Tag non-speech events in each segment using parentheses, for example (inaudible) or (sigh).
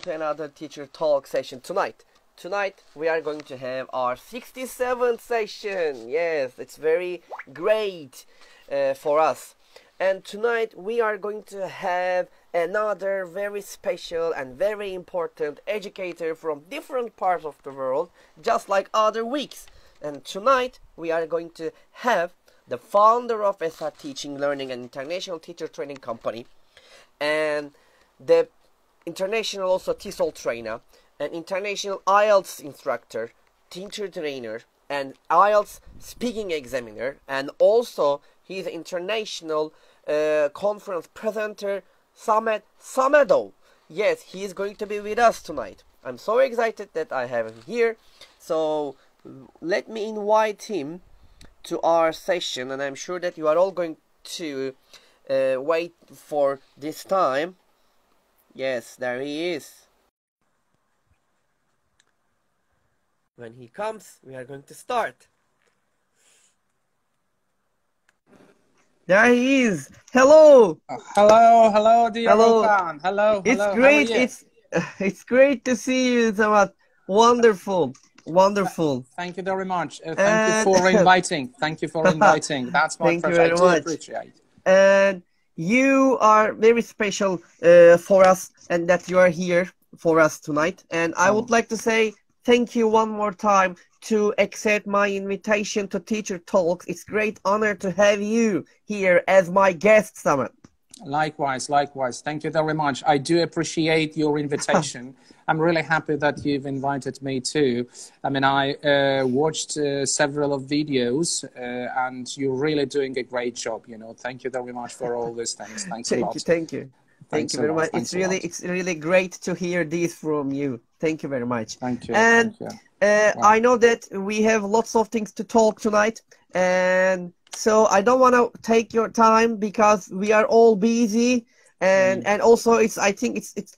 to another teacher talk session tonight. Tonight we are going to have our 67th session. Yes, it's very great uh, for us. And tonight we are going to have another very special and very important educator from different parts of the world, just like other weeks. And tonight we are going to have the founder of SR Teaching, Learning and International Teacher Training Company, and the international also TESOL trainer, an international IELTS instructor, teacher trainer, and IELTS speaking examiner, and also he's international uh, conference presenter, Samed Samedov. Yes, he is going to be with us tonight. I'm so excited that I have him here. So let me invite him to our session, and I'm sure that you are all going to uh, wait for this time. Yes, there he is. When he comes, we are going to start. There he is. Hello. Uh, hello, hello, dear Hello. Volkan. Hello, It's hello. how great. you? It's (laughs) it's great to see you, Samat. Wonderful. Wonderful. Thank you very much. Uh, thank And- you for (laughs) inviting. Thank you for (laughs) inviting. That's my Thank you pleasure. I very do much. appreciate. And you are very special uh, for us, and that you are here for us tonight. And I would like to say thank you one more time to accept my invitation to Teacher Talks. It's great honor to have you here as my guest, Samat. Likewise, likewise. Thank you very much. I do appreciate your (laughs) invitation. I'm really happy that you've invited me too. I mean, I uh, watched uh, several of videos, uh, and you're really doing a great job. You know, thank you very much for all these things. (laughs) Thanks a Thank lot. you, thank you. Thank Thanks you very much. thanks It's really, it's really great to hear this from you. Thank you very much. Thank you. And thank you. Uh, Wow. I know that we have lots of things to talk tonight, and so I don't want to take your time because we are all busy, and Mm. and also it's I think it's it's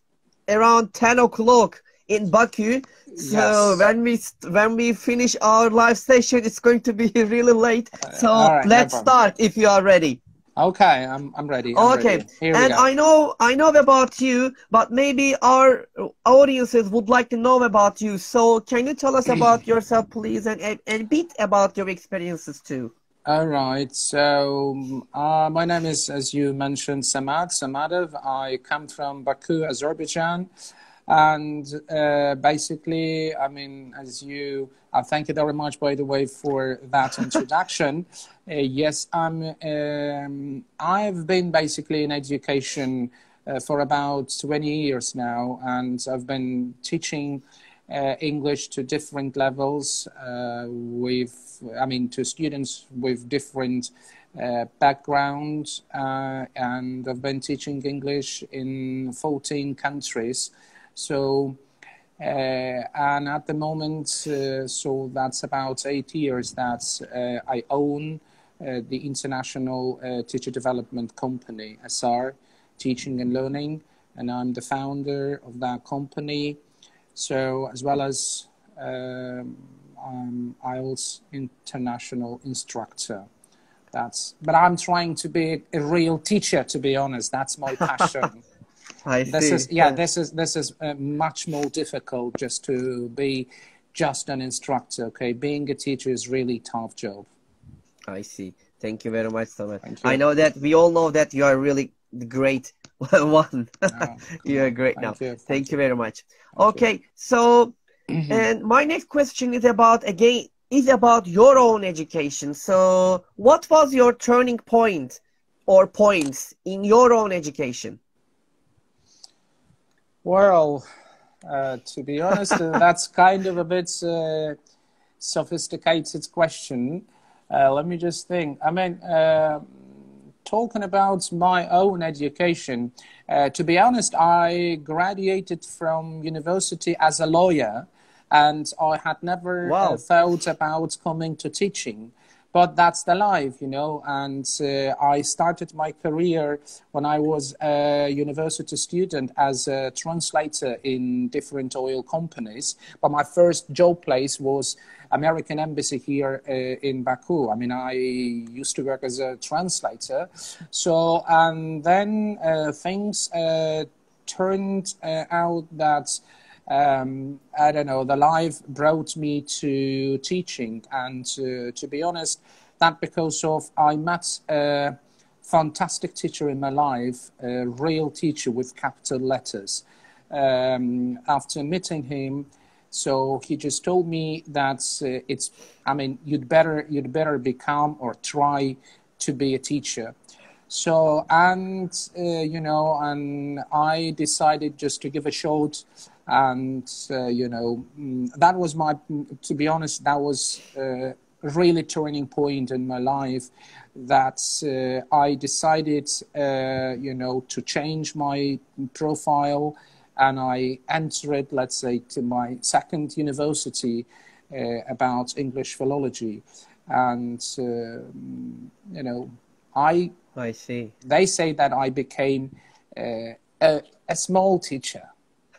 around ten o'clock in Baku. So Yes. when we when we finish our live session, it's going to be (laughs) really late. Uh, so all right, no let's problem. start if you are ready. Okay, I'm I'm ready. I'm Okay, ready. And. I know I know about you, but maybe our audiences would like to know about you. So can you tell us about (clears throat) yourself, please, and and a bit about your experiences too? All right. So uh, my name is, as you mentioned, Samad Samadov. I come from Baku, Azerbaijan, and uh, basically, I mean, as you, uh, thank you very much, by the way, for that introduction. (laughs) uh, yes, I'm. Um, I've been basically in education uh, for about 20 years now, and I've been teaching uh, English to different levels uh, with, I mean, to students with different uh, backgrounds, uh, and I've been teaching English in 14 countries. So, uh, and at the moment, uh, so that's about eight years that I own the International Teacher Development Company, SR, Teaching and Learning, and I'm the founder of that company. So, as well as um, I'm IELTS international instructor. That's, but I'm trying to be a real teacher. To be honest, that's my (laughs) passion. I this see. is yeah, this is this is uh, much more difficult just to be just an instructor. Okay, being a teacher is really tough job. I see. Thank you very much, you. I know that we all know that you are really great one. Oh, you are great thank now. you, Thank, thank you very much. Thank you. okay, so and my next question is about again is about your own education. So, what was your turning point or points in your own education? Well, uh, to be honest, (laughs) that's kind of a bit uh, sophisticated question. Uh, let me just think. I mean, uh, talking about my own education, uh, to be honest, I graduated from university as a lawyer, and I had never Wow. uh, thought about coming to teaching. But that's the life, you know. And uh, I started my career when I was a university student as a translator in different oil companies. But my first job place was American Embassy here uh, in Baku. I mean, I used to work as a translator. So, and then uh, things uh, turned uh, out that um, I don't know, the life brought me to teaching. And to be honest, that because of I met a fantastic teacher in my life, a real teacher with capital letters. Um, after meeting him, so he just told me that uh, it's, I mean, you'd better, you'd better become or try to be a teacher. So, and, uh, you know, and I decided just to give a shot and uh, you know mm, that was my to be honest that was a really turning point in my life that uh, i decided uh, you know to change my profile and i entered let's say to my second university uh, about english philology. And um, you know i i see. they say that i became uh, a, a small teacher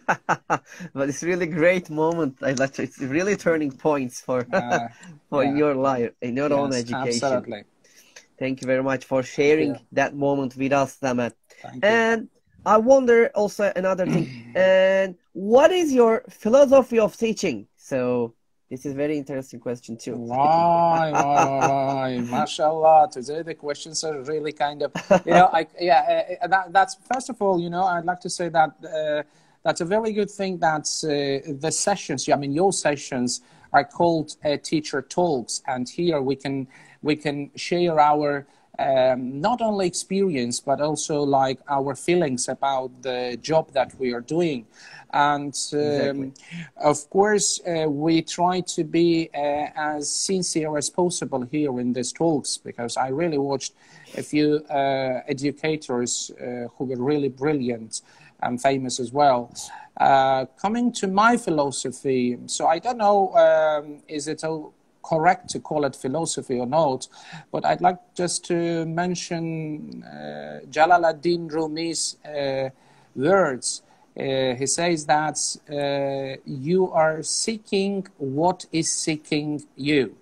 (laughs) but it's really great moment. I like it's really turning points for uh, (laughs) for yeah. your life in your yes, own education. Absolutely. Thank you very much for sharing yeah. that moment with us, Samed. And I wonder also another thing. (clears throat) and what is your philosophy of teaching? So this is very interesting question too. Why, why, why, (laughs) mashallah. Today the questions are really kind of, you know, I, yeah, uh, that, that's first of all, you know, I'd like to say that uh, that's a very good thing that uh, the sessions, I mean, your sessions are called uh, teacher talks. And here we can, we can share our um, not only experience, but also like our feelings about the job that we are doing. And um, exactly. of course, uh, we try to be uh, as sincere as possible here in these talks because I really watched a few uh, educators uh, who were really brilliant and famous as well. Uh, coming to my philosophy, so I don't know, um, is it a, correct to call it philosophy or not, but I'd like just to mention uh, Jalaluddin Rumi's uh, words. Uh, he says that uh, you are seeking what is seeking you.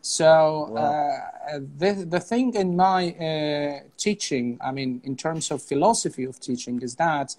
So wow. uh, the the thing in my uh, teaching, I mean, in terms of philosophy of teaching, is that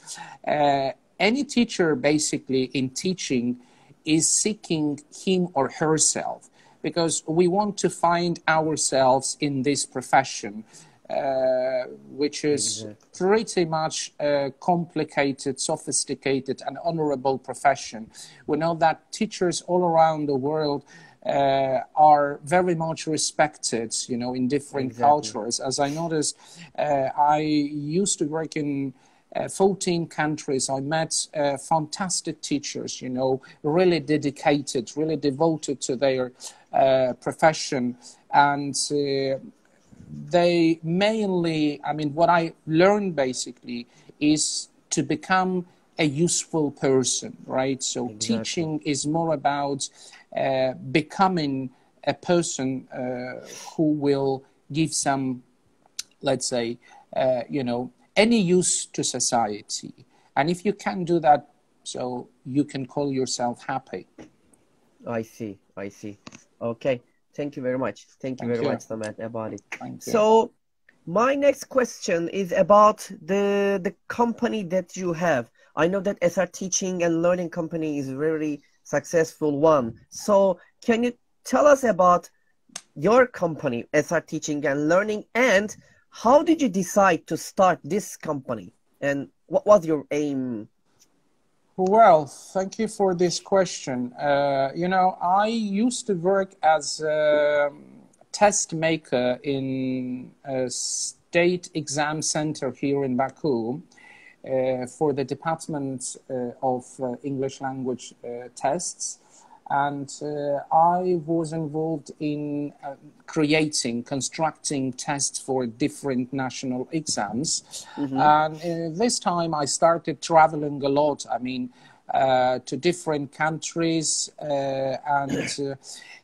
uh, any teacher basically in teaching is seeking him or herself because we want to find ourselves in this profession. Uh, which is pretty much a complicated, sophisticated, and honorable profession. We know that teachers all around the world uh, are very much respected, you know, in different exactly. cultures. As I noticed, uh, I used to work in uh, 14 countries. I met uh, fantastic teachers, you know, really dedicated, really devoted to their uh, profession. And uh, they mainly, I mean, what I learned basically is to become a useful person, right? So exactly. teaching is more about becoming a person uh, who will give some, let's say, uh, you know, any use to society. And if you can do that, so you can call yourself happy. I see. I see. Okay. Thank you very much. Thank you Thank very you. much, Samed, about it. Thank you. So, my next question is about the the company that you have. I know that SR Teaching and Learning Company is very successful one. So can you tell us about your company, SR Teaching and Learning, and how did you decide to start this company? And what was your aim? Well, thank you for this question. Uh, you know, I used to work as a test maker in a state exam center here in Baku. Uh, for the Department uh, of uh, English Language Tests. And I was involved in creating, constructing tests for different national exams. Mm-hmm. And this time I started traveling a lot. I mean, uh, to different countries uh, and uh,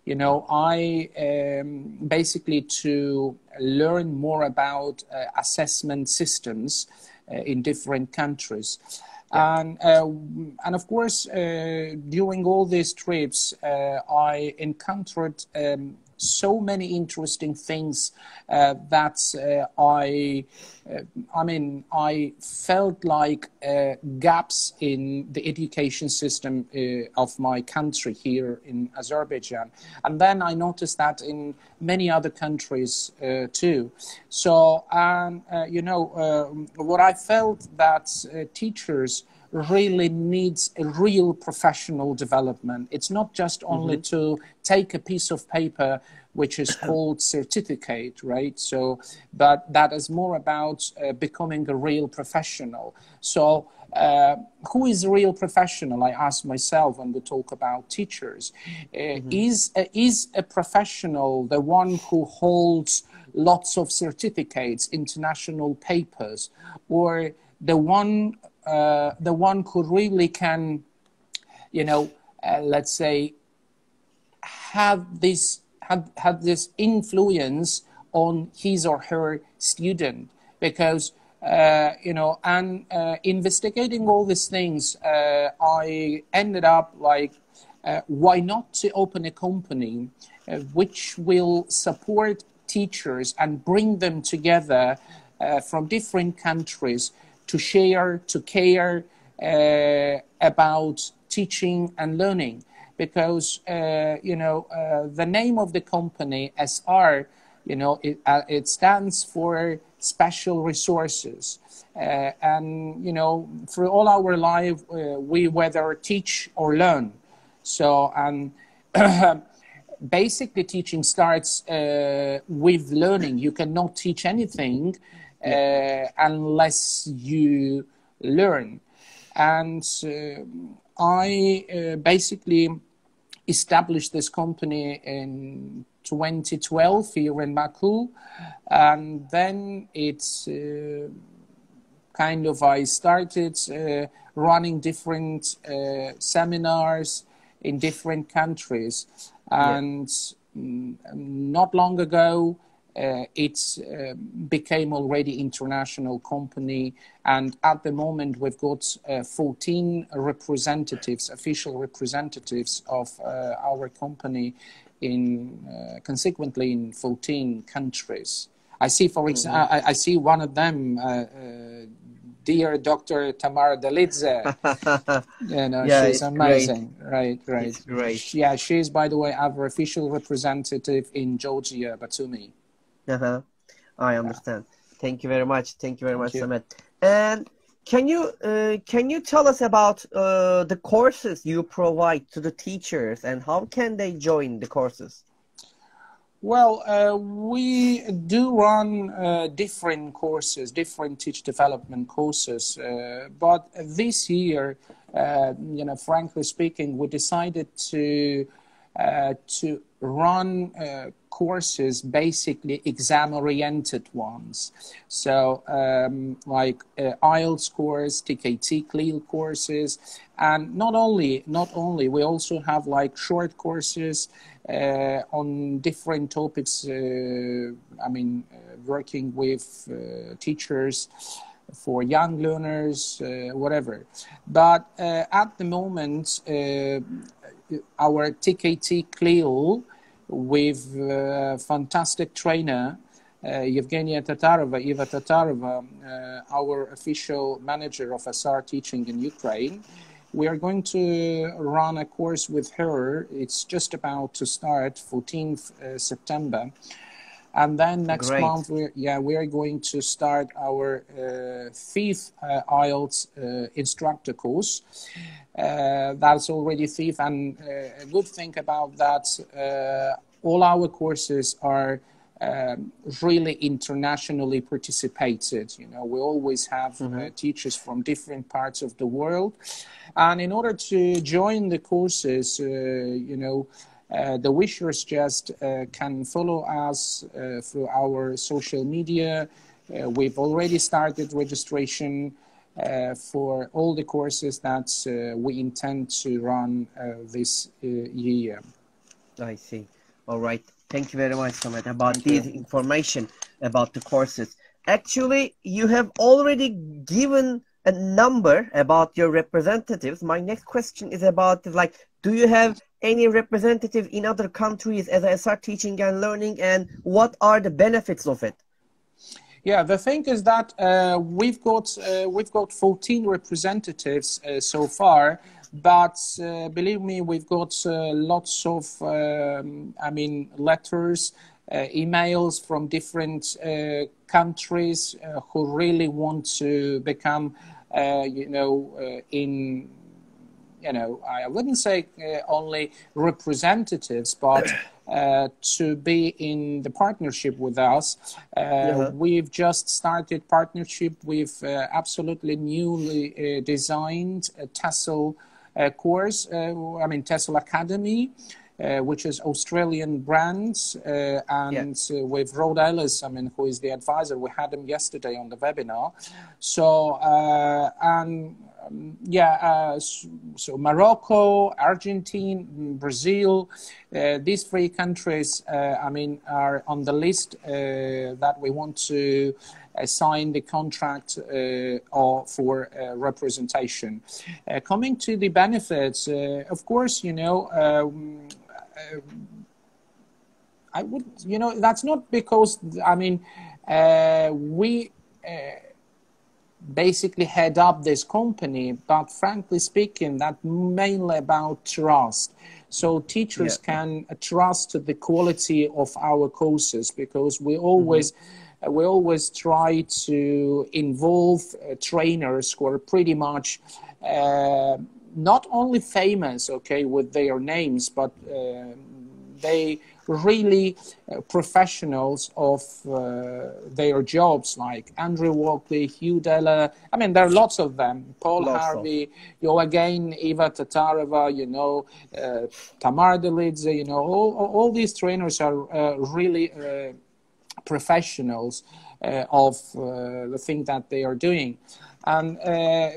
you know i um, basically to learn more about assessment systems in different countries. Yeah. And, uh, and of course, uh, during all these trips, I encountered um, so many interesting things uh, that uh, I, uh, I mean, I felt like uh, gaps in the education system uh, of my country here in Azerbaijan, and then I noticed that in many other countries uh, too. So, um, you know, what I felt that teachers really needs a real professional development. It's not just only mm-hmm. to take a piece of paper which is (coughs) called certificate, right? So, but that is more about uh, becoming a real professional. So, uh, who is a real professional? I ask myself when we talk about teachers. Uh, mm-hmm. Is a, is a professional the one who holds lots of certificates, international papers, or the one uh, the one who really can, you know, uh, let's say, have this have, have this influence on his or her student. Because uh, you know and uh, investigating all these things uh, i ended up like why not to open a company which will support teachers and bring them together from different countries to share, to care uh, about teaching and learning. Because, uh, you know, uh, the name of the company, SR, you know, it, uh, it stands for special resources. Uh, and, you know, through all our life, uh, we whether teach or learn. So, and (coughs) basically teaching starts with learning. You cannot teach anything uh, unless you learn. And uh, I uh, basically established this company in 2012 here in Baku, and then it's uh, kind of I started uh, running different uh, seminars in different countries, and yeah. Mm, not long ago uh, it uh, became already international company and at the moment we've got uh, 14 representatives official representatives of uh, our company in uh, consequently in 14 countries i see for example mm-hmm. I, I, see one of them uh, dear Dr. Tamara Delidze. (laughs) you know, yeah, she's amazing. Great. Right, right. It's great. Yeah, she's, by the way, our official representative in Georgia, Batumi. Uh-huh. I understand. Thank you very much. Thank you very Thank much, you. Samed. And can you uh, can you tell us about uh, the courses you provide to the teachers and how can they join the courses? Well, uh, we do run uh, different courses, different teach development courses, uh, but this year, uh, you know, frankly speaking, we decided to to run courses basically exam oriented ones. So, um, like uh, IELTS course, TKT CLIL courses, and not only, not only, we also have like short courses uh, on different topics. Uh, I mean, uh, working with uh, teachers for young learners, uh, whatever. But at the moment, our TKT CLIL with a fantastic trainer, uh, Evgenia Tatarova, Eva Tatarova, uh, our official manager of SR teaching in Ukraine. We are going to run a course with her. It's just about to start, 14th uh, September. And then next Great. month, we're, yeah, we are going to start our uh, fifth uh, IELTS uh, instructor course. Uh, that's already fifth, and uh, a good thing about that, uh, all our courses are um, really internationally participated. You know, we always have mm-hmm. teachers from different parts of the world, and in order to join the courses, you know. Uh, the wishers just uh, can follow us uh, through our social media. we've already started registration for all the courses that we intend to run this year. I see. All right. Thank you very much, Samed, about Thank this you. information about the courses. Actually, you have already given a number about your representatives. My next question is about like, do you have any representative in other countries as I start teaching and learning, and what are the benefits of it? Yeah, the thing is that uh, we've got uh, we've got 14 representatives uh, so far, but uh, believe me, we've got uh, lots of um, I mean letters, uh, emails from different countries who really want to become, you know, in you know, I wouldn't say uh, only representatives, but uh, to be in the partnership with us. Uh, uh-huh. We've just started partnership with uh, absolutely newly uh, designed TESOL course. I mean TESOL Academy. Uh, which is Australian brands, uh, and yeah. uh, with Rod Ellis, I mean, who is the advisor. We had him yesterday on the webinar. So, and um, yeah, uh, so Morocco, Argentina, Brazil, uh, these three countries, uh, I mean, are on the list uh, that we want to uh, sign the contract uh, or for representation. coming to the benefits, of course, you know. Um, I would, you know, that's not because I mean, we basically head up this company, but frankly speaking, that mainly about trust. So teachers yeah. can trust the quality of our courses because we always mm-hmm. we always try to involve uh, trainers who are pretty much uh, not only famous, okay, with their names, but uh, they really uh, professionals of uh, their jobs, like Andrew Walkley, Hugh Dellar. I mean, there are lots of them. Paul lots Harvey, you know, again, Eva Tatarova, you know, uh, Tamar Delidze, you know, all, all these trainers are uh, really uh, professionals uh, of the thing that they are doing. And uh,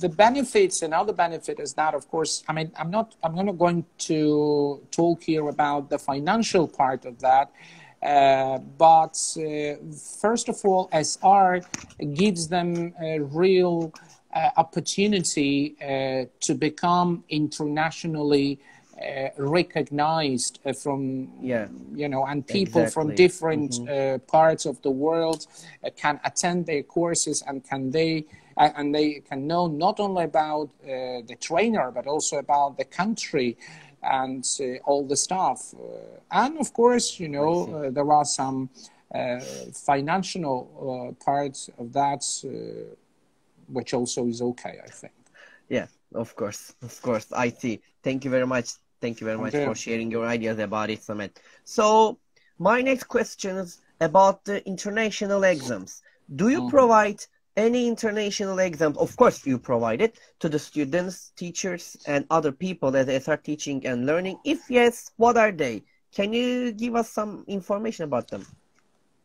the benefits, another benefit is that, of course, I mean, I'm not, I'm not going to talk here about the financial part of that. Uh, but uh, first of all, SR gives them a real uh, opportunity uh, to become internationally uh, recognized uh, from yeah. you know and people exactly. from different mm-hmm. uh, parts of the world uh, can attend their courses and can they uh, and they can know not only about uh, the trainer but also about the country and all the stuff and of course you know there are some financial parts of that which also is okay i think. Yeah of course of course i see. Thank you very much Thank you very much okay. for sharing your ideas about it, Samed. So, my next question is about the international exams. Do you mm-hmm. provide any international exams? Of course, you provide it to the students, teachers, and other people that they start teaching and learning. If yes, what are they? Can you give us some information about them?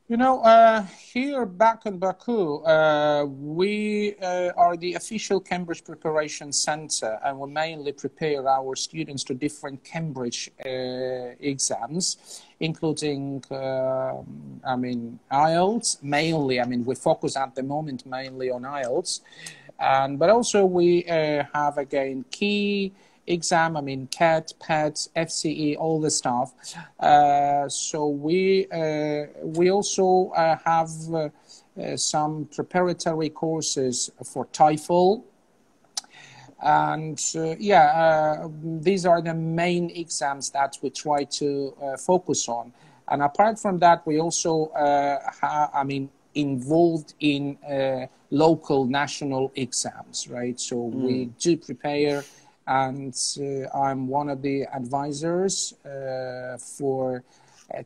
You know, uh, here back in Baku, uh, we uh, are the official Cambridge Preparation Center, and we mainly prepare our students to different Cambridge uh, exams, including, um, I mean, IELTS mainly. I mean, we focus at the moment mainly on IELTS, and but also we uh, have again key exam. I mean, KET, PET, FCE, all the stuff. Uh, so we uh, we also uh, have uh, uh, some preparatory courses for TOEFL. And uh, yeah, these are the main exams that we try to focus on. And apart from that, we also, ha- I mean, involved in local national exams, right? So mm. we do prepare and uh, I'm one of the advisors uh, for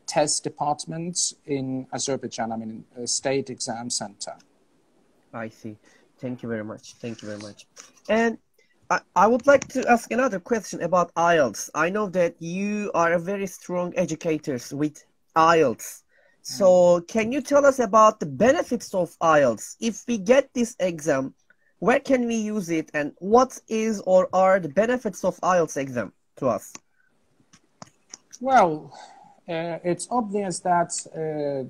test departments in Azerbaijan. I mean, a state exam center. I see. Thank you very much. Thank you very much. And I, I would like to ask another question about IELTS. I know that you are a very strong educators with IELTS. So mm. can you tell us about the benefits of IELTS? If we get this exam, where can we use it and what is or are the benefits of IELTS exam to us? Well, uh, it's obvious that uh,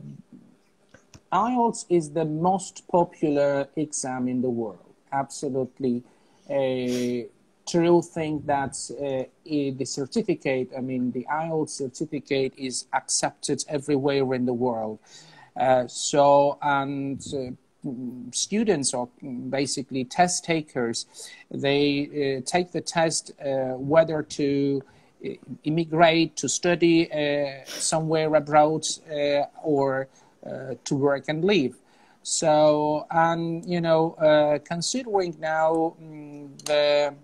IELTS is the most popular exam in the world. Absolutely. Uh, true thing that uh, the certificate, I mean, the IELTS certificate is accepted everywhere in the world. Uh, so, and uh, students or basically test takers, they uh, take the test uh, whether to uh, immigrate, to study somewhere abroad, or to work and live. So, and you know, considering now mm, the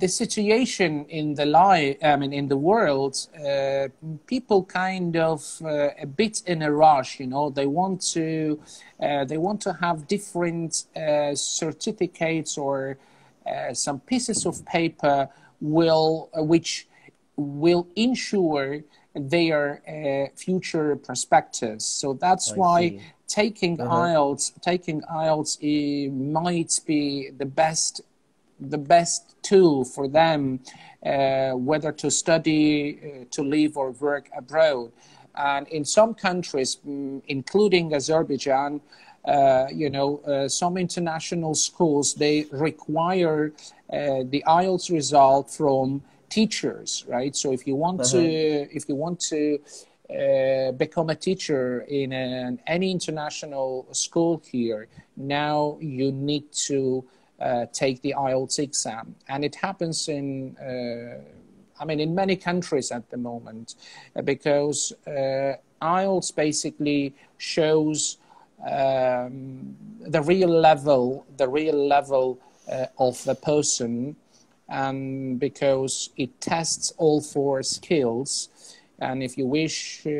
the situation in the life, I mean, in the world, uh, people kind of uh, a bit in a rush. You know, they want to, uh, they want to have different uh, certificates or uh, some pieces of paper will, uh, which will ensure their future perspectives. So that's I why. See. Taking uh-huh. IELTS, taking IELTS might be the best the best tool for them, uh, whether to study, uh, to live, or work abroad. And in some countries, mm, including Azerbaijan, uh, you know, uh, some international schools they require uh, the IELTS result from teachers, right? So if you want uh-huh. to, if you want to uh, become a teacher in an, any international school here, now you need to uh, take the IELTS exam. And it happens in, uh, I mean, in many countries at the moment, uh, because uh, IELTS basically shows um, the real level, the real level uh, of the person, and because it tests all four skills and if you wish, uh,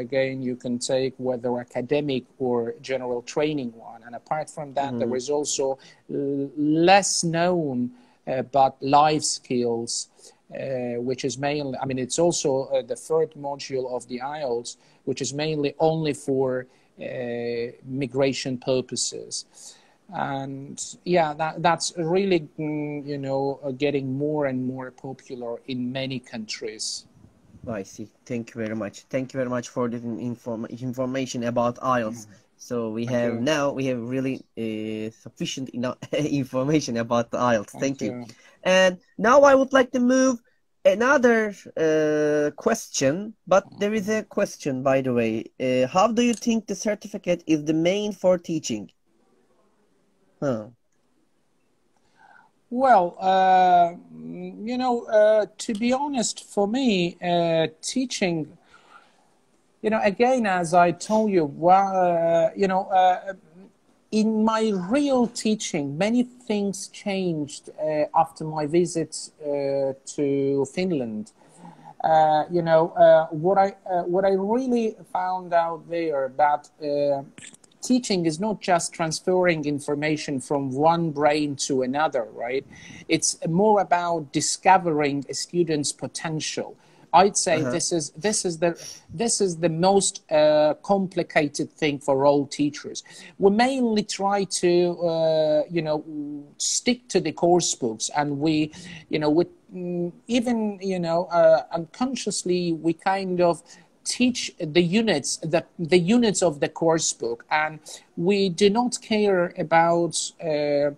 again, you can take whether academic or general training one. And apart from that, mm-hmm. there is also less known uh, but life skills, uh, which is mainly, I mean, it's also uh, the third module of the IELTS, which is mainly only for uh, migration purposes. And yeah, that, that's really, mm, you know, getting more and more popular in many countries. I see. Thank you very much. Thank you very much for the inform information about IELTS. Mm-hmm. So we have now we have really uh, sufficient enough (laughs) information about the IELTS. Thank, Thank you. you. And now I would like to move another uh, question. But there is a question, by the way. Uh, how do you think the certificate is the main for teaching? Huh. Well, uh, you know, uh, to be honest, for me, uh, teaching, you know, again, as I told you, well, uh, you know, uh, in my real teaching, many things changed uh, after my visit to Finland. you know, what I what I really found out there that teaching is not just transferring information from one brain to another, right? It's more about discovering a student's potential. I'd say uh-huh. this is this is the this is the most uh, complicated thing for all teachers. We mainly try to uh, you know stick to the course books, and we you know we mm, even you know uh, unconsciously we kind of teach the units the, the units of the course book and we do not care about uh,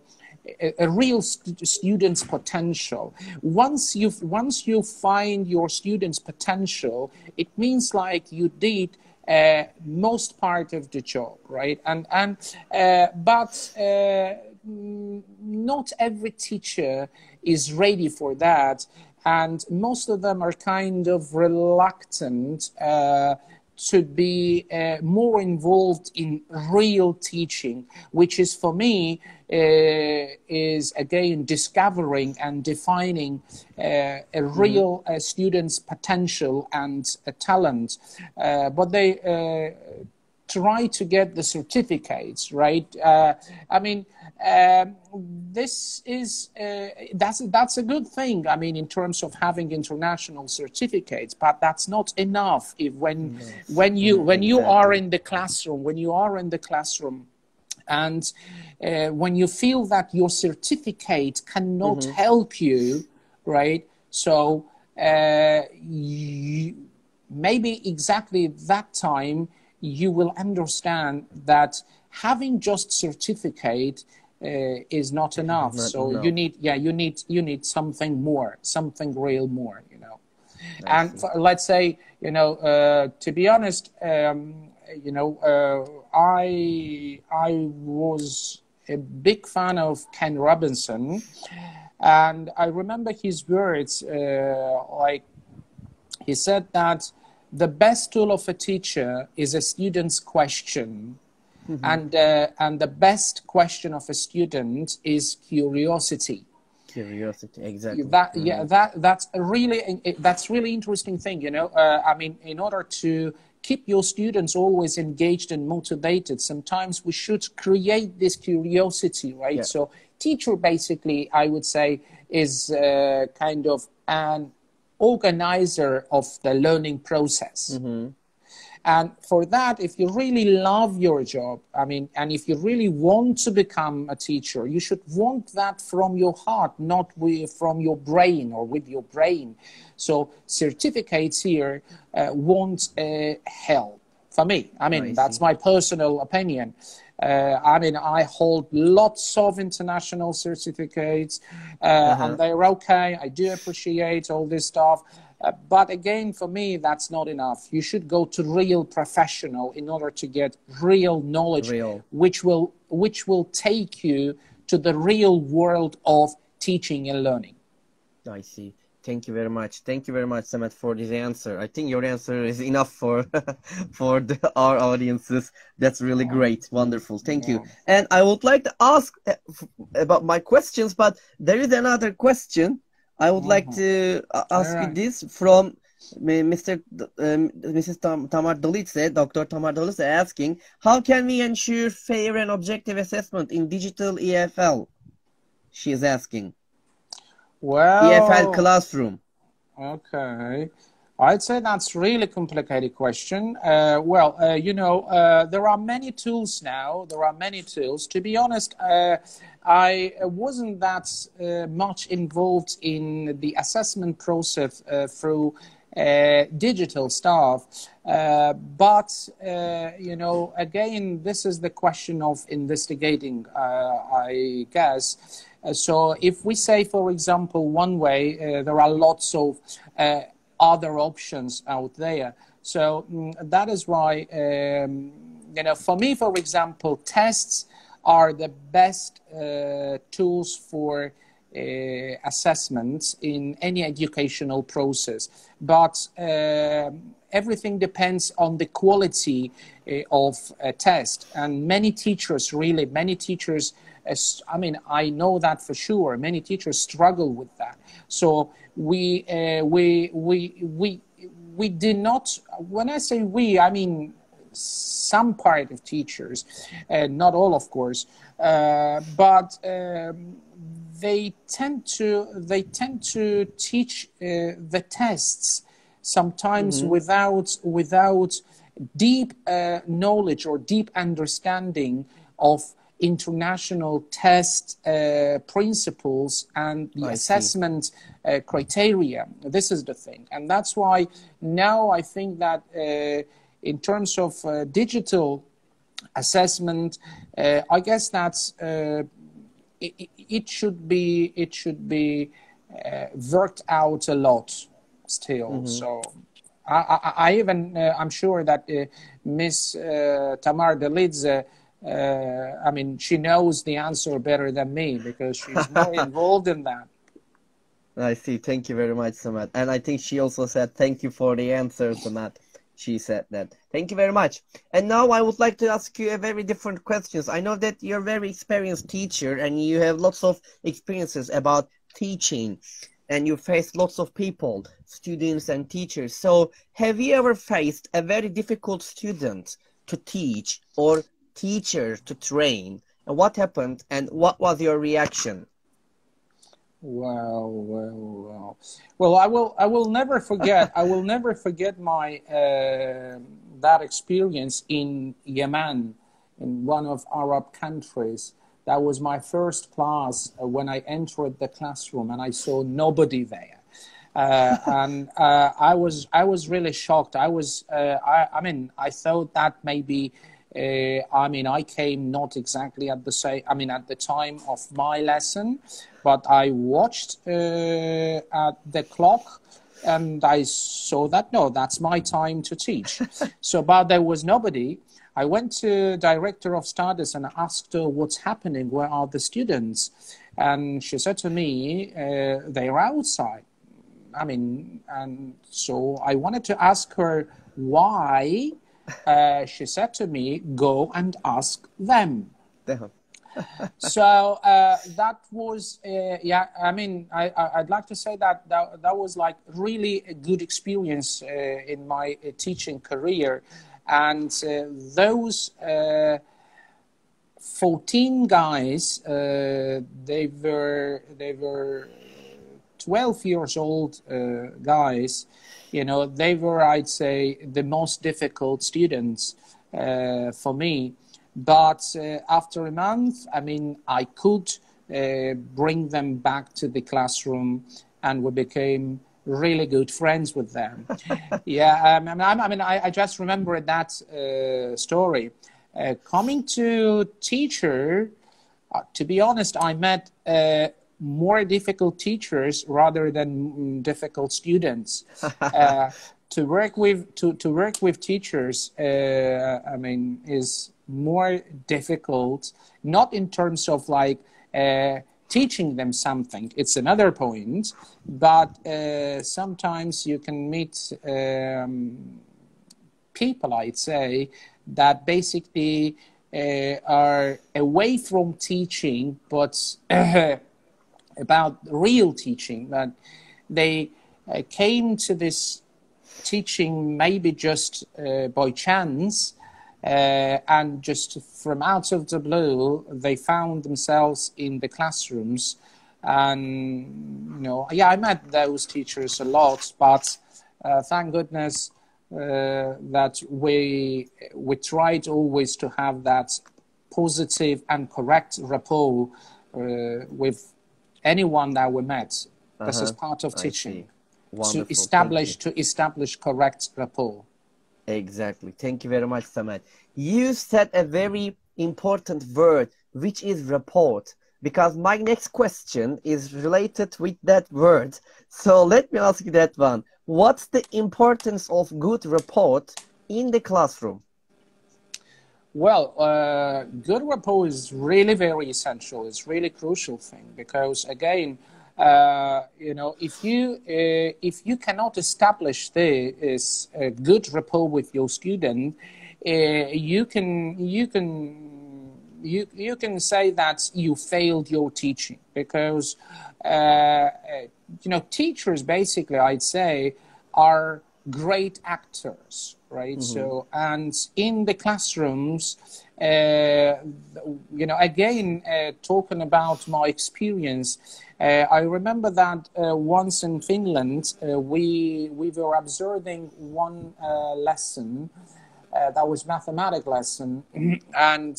a, a, real st- student's potential. Once you once you find your student's potential it means like you did uh, most part of the job right? And and uh, but uh, not every teacher is ready for that and most of them are kind of reluctant uh, to be uh, more involved in real teaching, which is for me uh, is again discovering and defining uh, a mm-hmm. real uh, student's potential and talent. Uh, but they try to get the certificates, right? I mean um, this is uh, that's that's a good thing. I mean, in terms of having international certificates, but that's not enough. If when when you when you are in the classroom, when you are in the classroom, and uh, when you feel that your certificate cannot mm-hmm. help you, right? So uh, you, maybe exactly that time you will understand that having just certificate uh, is not enough. Not so enough. you need, yeah, you need you need something more, something real more, you know. I and for, let's say, you know, uh, to be honest, um, you know, uh, I I was a big fan of Ken Robinson, and I remember his words uh, like he said that the best tool of a teacher is a student's question and uh, and the best question of a student is curiosity. Curiosity, exactly. that yeah that that's a really that's really interesting thing you know? Uh, i mean in order to keep your students always engaged and motivated sometimes we should create this curiosity right? Yeah. so teacher basically i would say is uh, kind of an organizer of the learning process and for that, if you really love your job, I mean, and if you really want to become a teacher, you should want that from your heart, not with, from your brain or with your brain. So certificates here uh, won't uh, help for me. I mean, I that's my personal opinion. Uh, I mean, I hold lots of international certificates, uh, and they're okay. I do appreciate all this stuff. Uh, but again, for me, that's not enough. You should go to real professional in order to get real knowledge, Real. which will which will take you to the real world of teaching and learning. I see. Thank you very much. Thank you very much, Samed, for this answer. I think your answer is enough for (laughs) for the, our audiences. That's really great. Wonderful. Thank you. And I would like to ask uh, about my questions, but there is another question. I would like to uh, ask you this from Mr. D- um, Mrs. Tam- Tamar Delidze, Dr. Tamar Delidze asking, how can we ensure fair and objective assessment in digital EFL? She is asking. Well, EFL classroom. Okay. I'd say that's really complicated question. Uh, well, uh, you know, uh, there are many tools now. There are many tools. To be honest, uh, I wasn't that uh, much involved in the assessment process uh, through digital stuff. But, you know, again, this is the question of investigating, I guess. So if we say, for example, one way, there are lots of other options out there. So mm, that is why, um, you know, for me, for example, tests are the best uh, tools for uh, assessments in any educational process. But um everything depends on the quality uh, of a test. And many teachers, really, many teachers, as- I mean, I know that for sure. Many teachers struggle with that. So we, uh, we, we, we, we did not, when I say we, I mean some part of teachers, uh, not all, of course, uh, but um, they tend to they tend to teach uh, the tests sometimes without without deep uh, knowledge or deep understanding of international test uh, principles and the I assessment uh, criteria. This is the thing, and that's why now I think that uh, in terms of uh, digital assessment, uh, I guess that's uh, it, it- should be it should be uh, worked out a lot still. So I, I, I even uh, I'm sure that uh, Miss uh, Tamar Delidze, uh, I mean, she knows the answer better than me because she's more (laughs) involved in that. I see. Thank you very much, Samat. And I think she also said thank you for the answer, Samat. She said that. Thank you very much. And now I would like to ask you a very different questions. I know that you're a very experienced teacher and you have lots of experiences about teaching and you face lots of people, students and teachers. So have you ever faced a very difficult student to teach or teacher to train? And what happened and what was your reaction? Well, well, well. Well, I will. I will never forget. I will never forget my uh, that experience in Yemen, in one of Arab countries. That was my first class uh, when I entered the classroom, and I saw nobody there. Uh, (laughs) and uh, I was I was really shocked. I was uh, I, I mean I thought that maybe Uh, I mean, I came not exactly at the same. I mean, at the time of my lesson, but I watched uh, at the clock, and I saw that no, that's my time to teach. (laughs) so, but there was nobody. I went to director of studies and asked her what's happening. Where are the students? And she said to me, uh, they are outside. I mean, and so I wanted to ask her why. Uh, she said to me, go and ask them. so uh, that was, uh, yeah, I mean, I, I, would like to say that, that that was like really a good experience uh, in my uh, teaching career. And uh, those 14 guys, they were, they were 12 years old uh, guys, you know, they were, I'd say, the most difficult students uh, for me. But uh, after a month, I mean, I could uh, bring them back to the classroom and we became really good friends with them. (laughs) yeah, um, I mean, I, I, just remember that uh, story. Uh, coming to teacher, to be honest, I met more difficult teachers rather than mm, difficult students. (laughs) uh, to work with to, to work with teachers, uh, I mean, is more difficult. Not in terms of like uh, teaching them something. It's another point, but uh, sometimes you can meet um, people. I'd say that basically uh, are away from teaching, but (clears throat) about real teaching, that they uh, came to this teaching maybe just uh, by chance. Uh, and just from out of the blue, they found themselves in the classrooms. And, you know, yeah, I met those teachers a lot, but uh, thank goodness uh, that we, we tried always to have that positive and correct rapport uh, with anyone that we met. Uh-huh. This is uh-huh. part of teaching to establish to establish correct rapport. Exactly. Thank you very much, Samed. You said a very important word, which is rapport, because my next question is related with that word. So let me ask you that one. What's the importance of good rapport in the classroom? Well, uh, good rapport is really very essential. It's really crucial thing because again, uh, you know, if you uh, if you cannot establish this uh, good rapport with your student, uh, you can you can you you can say that you failed your teaching because uh, you know teachers basically I'd say are great actors right? Mm-hmm. So, and in the classrooms, uh, you know, again, uh, talking about my experience, uh, I remember that uh, once in Finland, uh, we we were observing one uh, lesson that was mathematics lesson, (clears throat) and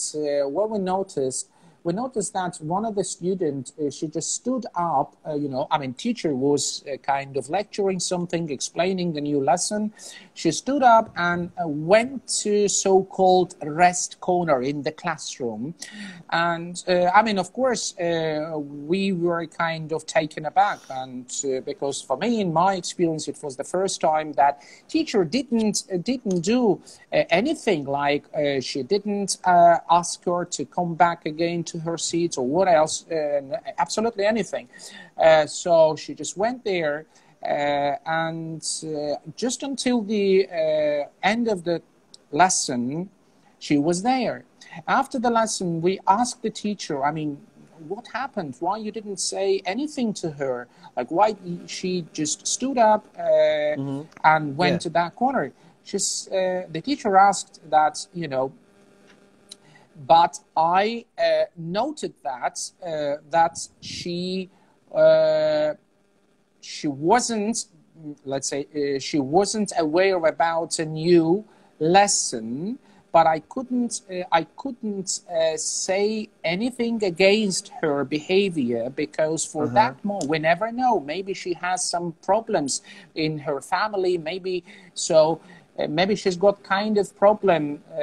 what we noticed we noticed that one of the students, uh, she just stood up, uh, you know, I mean, teacher was uh, kind of lecturing something, explaining the new lesson. She stood up and uh, went to so-called rest corner in the classroom. And uh, I mean, of course, uh, we were kind of taken aback. And because for me, in my experience, it was the first time that teacher didn't, didn't do anything like she didn't ask her to come back again to her seats or what else, uh, absolutely anything. Uh, so she just went there. Uh, and just until the end of the lesson, she was there. After the lesson, we asked the teacher, I mean, what happened? Why you didn't say anything to her? Like why she just stood up uh, mm-hmm. and went yeah. to that corner? Just uh, the teacher asked that you know but I uh, noted that uh, that she uh, she wasn't let's say uh, she wasn't aware about a new lesson but I couldn't uh, I couldn't uh, say anything against her behavior because for uh-huh. that moment we never know maybe she has some problems in her family maybe so maybe she's got kind of problem uh,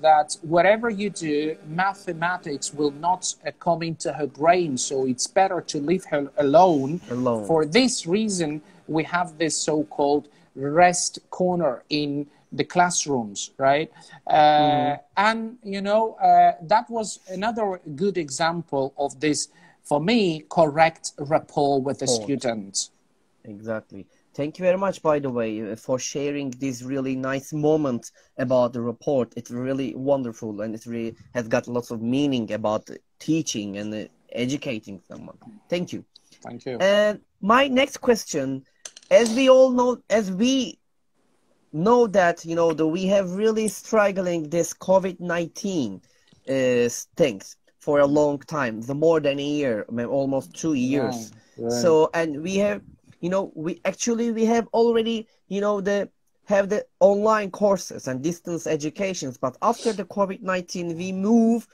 that whatever you do, mathematics will not uh, come into her brain. So it's better to leave her alone. Alone. For this reason, we have this so-called rest corner in the classrooms, right? Uh, And you know uh, that was another good example of this, for me, correct rapport with the Rapport. student. Exactly. Thank you very much, by the way, uh, for sharing this really nice moment about the report. It's really wonderful and it really has got lots of meaning about teaching and uh, educating someone. Thank you. Thank you. And my next question, as we all know, as we know that you know that we have really struggling this COVID nineteen uh, things for a long time, the more than a year, almost two years. Right, right. So and we have, you know, we actually we have already, you know, the have the online courses and distance educations, but after the COVID nineteen, we move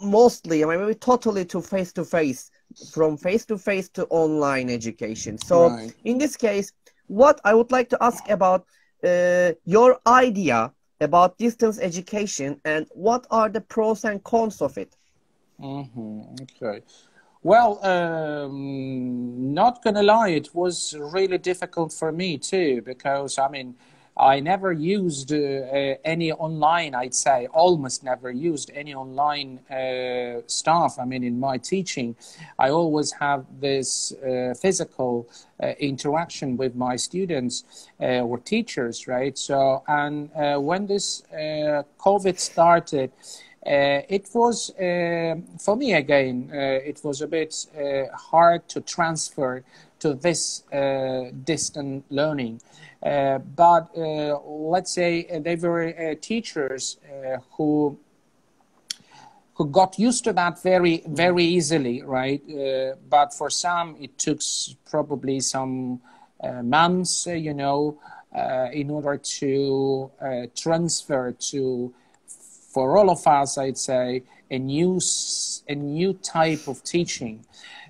mostly, I mean, we totally to face to face, from face to face to online education. So Right. in this case, what I would like to ask about uh, your idea about distance education and what are the pros and cons of it? hmm Okay. Well, um, not gonna lie, it was really difficult for me too because I mean, I never used uh, uh, any online. I'd say almost never used any online uh, stuff. I mean, in my teaching, I always have this uh, physical uh, interaction with my students or teachers, right? So, and when this COVID started. Uh, it was uh, for me again. Uh, it was a bit hard to transfer to this distant learning, but let's say they were teachers who who got used to that very very easily, right? Uh, but for some, it took probably some uh, months, uh, you know, in order to transfer to for all of us, I'd say, a new a new type of teaching.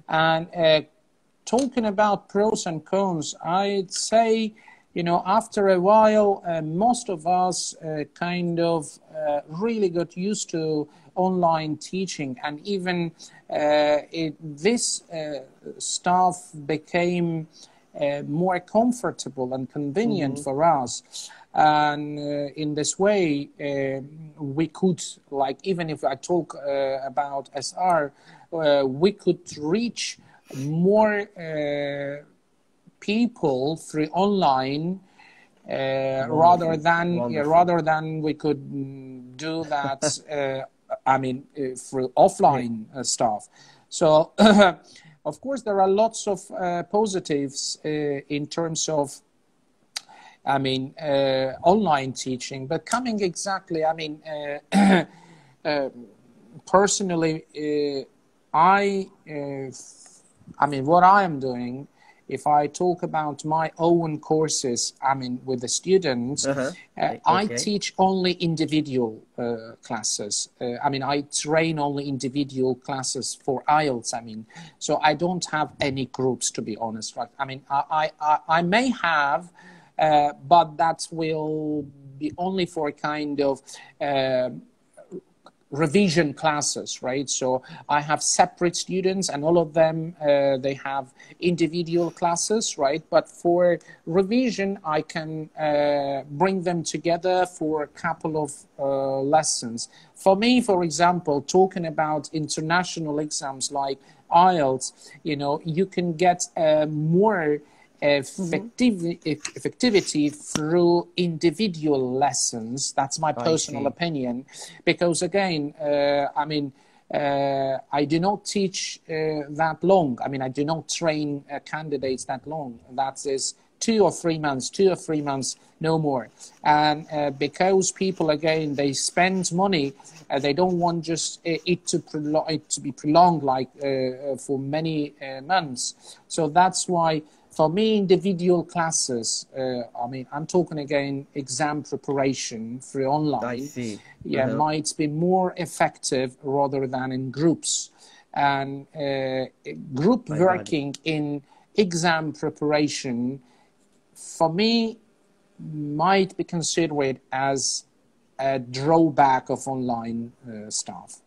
And uh, talking about pros and cons, I'd say, you know, after a while, uh, most of us uh, kind of uh, really got used to online teaching, and even uh, it, this uh, stuff became uh, more comfortable and convenient for us. And uh, in this way, uh, we could, like, even if I talk uh, about SR, uh, we could reach more uh, people through online uh, rather than rather than we could mm, do that. (laughs) uh, I mean, uh, through offline uh, stuff. So, (coughs) of course, there are lots of uh, positives uh, in terms of I mean, uh, online teaching, but coming exactly, I mean, uh, (clears throat) uh, personally, uh, I, uh, I mean, what I am doing, if I talk about my own courses, I mean, with the students, Uh-huh. uh, I teach only individual uh, classes. Uh, I mean, I train only individual classes for IELTS. I mean, so I don't have any groups, to be honest. Right? I mean, I, I, I, I may have, uh, but that will be only for kind of. Uh, revision classes right so i have separate students and all of them uh, they have individual classes right but for revision i can uh, bring them together for a couple of uh, lessons for me for example talking about international exams like ielts you know you can get uh, more effective, effectivity through individual lessons. That's my personal see. opinion. Because again, uh, I mean, uh, I do not teach uh, that long. I mean, I do not train uh, candidates that long. That is two or three months, two or three months, no more. And uh, because people, again, they spend money, uh, they don't want just uh, it to prolong, it to be prolonged like uh, uh, for many uh, months. So that's why for me, individual classes, uh, I mean, I'm talking again exam preparation through online. I see. Yeah, Uh-huh. might be more effective rather than in groups. And uh, group it. working in exam preparation, for me, might be considered as a drawback of online uh, stuff.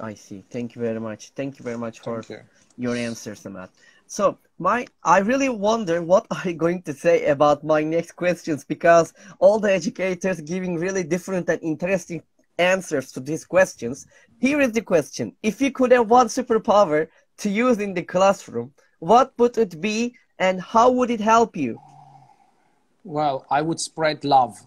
I see. Thank you very much. Thank you very much for you. your answer, Samed. So my, I really wonder what (laughs) are you going to say about my next questions because all the educators giving really different and interesting answers to these questions. Here is the question: If you could have one superpower to use in the classroom, what would it be, and how would it help you? Well, I would spread love.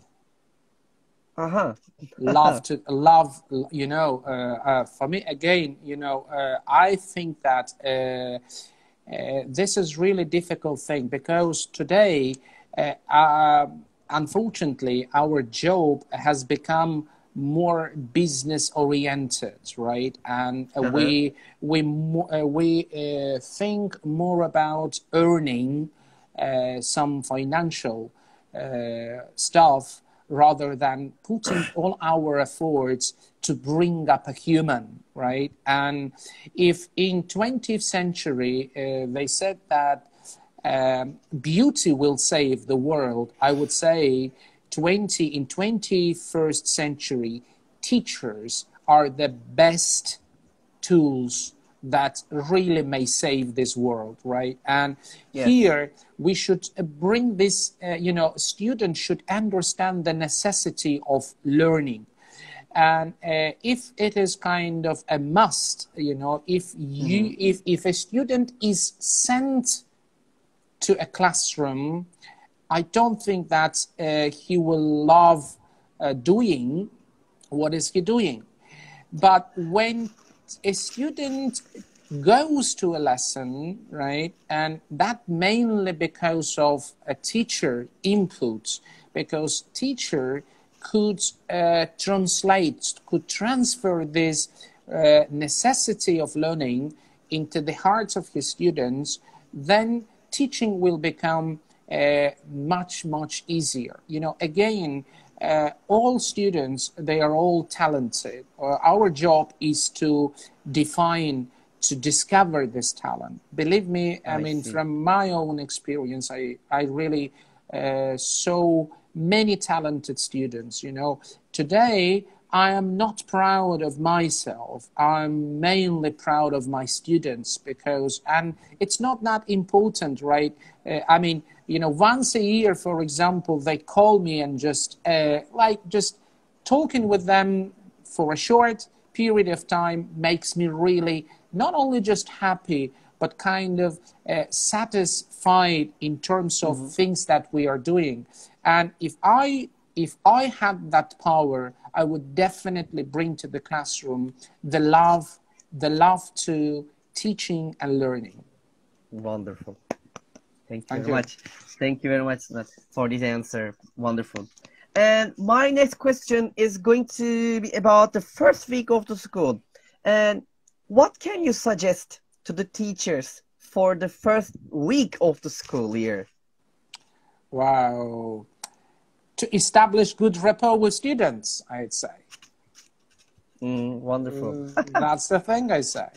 Uh huh. (laughs) love to love. You know, uh, uh, for me again, you know, uh, I think that uh, uh, this is really difficult thing because today, uh, unfortunately, our job has become more business oriented right and uh, uh-huh. we we uh, we uh, think more about earning some financial stuff rather than putting all our efforts to bring up a human, right? And if in 20th century uh, they said that um, beauty will save the world, I would say 20 in 21st century teachers are the best tools that really may save this world, right? And yes. here we should bring this, uh, you know, students should understand the necessity of learning. And uh, if it is kind of a must, you know, if you, mm-hmm. if, if a student is sent to a classroom, I don't think that uh, he will love uh, doing what is he doing. But when a student goes to a lesson, right, and that mainly because of a teacher input, because teacher could uh, translate, could transfer this uh, necessity of learning into the hearts of his students, then teaching will become uh, much, much easier. You know, again, uh, all students, they are all talented. Uh, our job is to define, to discover this talent. Believe me, I, I mean, see. from my own experience, I, I really uh, saw many talented students. You know, today I am not proud of myself. I'm mainly proud of my students because, and it's not that important, right? Uh, I mean, you know, once a year, for example, they call me and just uh, like just talking with them for a short period of time makes me really not only just happy, but kind of uh, satisfied in terms of mm-hmm. things that we are doing. And if I if I had that power, I would definitely bring to the classroom the love, the love to teaching and learning. Wonderful. Thank you Thank very you. much. Thank you very much for this answer. Wonderful. And my next question is going to be about the first week of the school. And what can you suggest to the teachers for the first week of the school year? Wow. To establish good rapport with students, I'd say. Mm, wonderful. Mm, (laughs) that's the thing I say.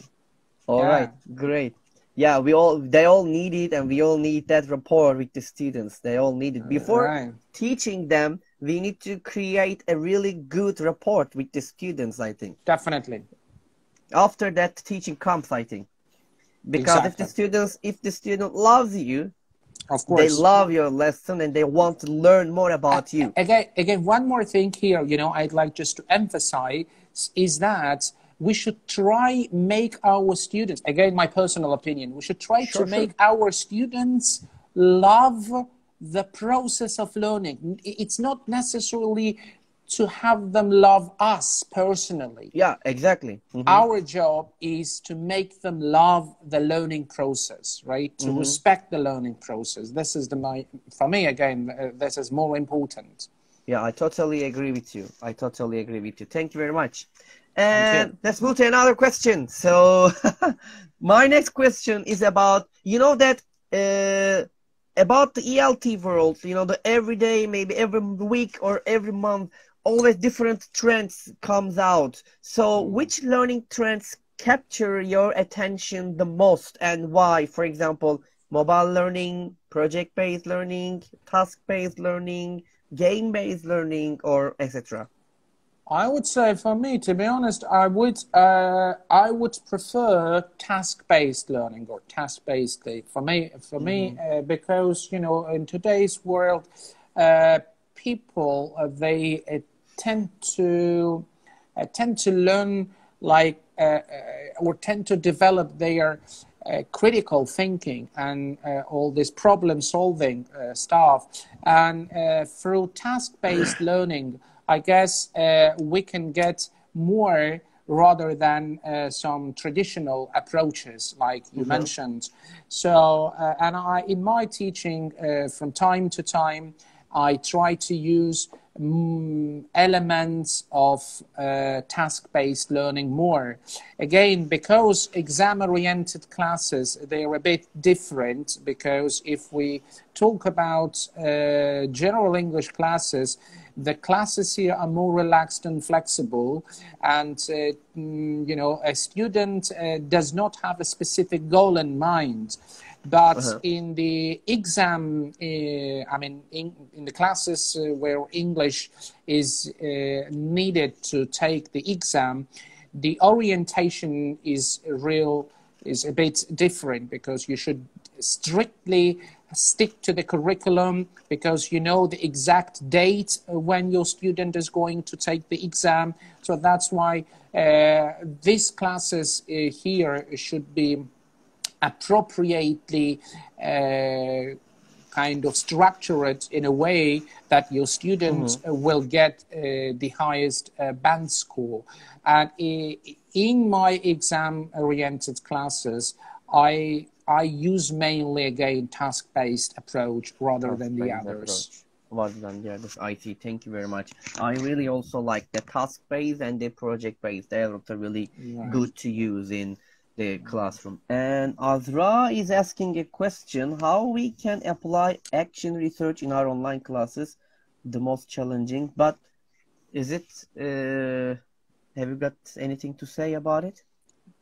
All yeah. right, great yeah, we all they all need it, and we all need that rapport with the students. They all need it before right. teaching them. We need to create a really good rapport with the students. I think definitely. After that, teaching comes. I think because exactly. if the students, if the student loves you, of course they love your lesson and they want to learn more about you. Again, again, one more thing here. You know, I'd like just to emphasize is that we should try make our students again my personal opinion we should try sure, to make our students love the process of learning it's not necessarily to have them love us personally yeah exactly mm-hmm. our job is to make them love the learning process right to mm-hmm. respect the learning process this is the my for me again uh, this is more important yeah i totally agree with you i totally agree with you thank you very much and let's move to another question. So, (laughs) my next question is about you know that uh, about the ELT world. You know, the every day, maybe every week or every month, always different trends comes out. So, mm. which learning trends capture your attention the most, and why? For example, mobile learning, project-based learning, task-based learning, game-based learning, or etc.? I would say, for me, to be honest, I would uh, I would prefer task-based learning or task-based. For me, for mm-hmm. me, uh, because you know, in today's world, uh, people uh, they uh, tend to uh, tend to learn like or tend to develop their critical thinking and all this problem-solving stuff, and through task-based (clears throat) learning I guess uh, we can get more rather than uh, some traditional approaches like you mm-hmm. mentioned. So, uh, and I, in my teaching, uh, from time to time, I try to use elements of uh, task-based learning more. Again, because exam-oriented classes, they are a bit different because if we talk about uh, general English classes, the classes here are more relaxed and flexible and uh, mm, you know a student uh, does not have a specific goal in mind but uh-huh. in the exam uh, i mean in, in the classes uh, where english is uh, needed to take the exam the orientation is real is a bit different because you should strictly stick to the curriculum because you know the exact date when your student is going to take the exam. So that's why uh, these classes uh, here should be appropriately uh, kind of structure it in a way that your students mm-hmm. will get uh, the highest uh, band score. And in my exam oriented classes, I I use mainly again task-based approach rather task than the others. Rather than the others, I see. Thank you very much. I really also like the task-based and the project-based. They are really right. good to use in the classroom. And Azra is asking a question: How we can apply action research in our online classes? The most challenging, but is it? Uh, have you got anything to say about it?